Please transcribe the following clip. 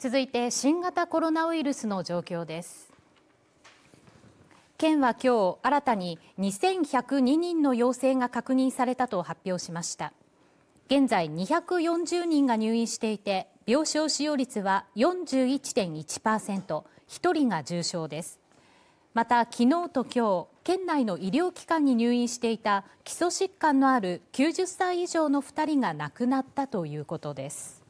続いて新型コロナウイルスの状況です。県は今日新たに2102人の陽性が確認されたと発表しました。現在240人が入院していて病床使用率は41.1%、1人が重症です。また昨日と今日県内の医療機関に入院していた基礎疾患のある90歳以上の2人が亡くなったということです。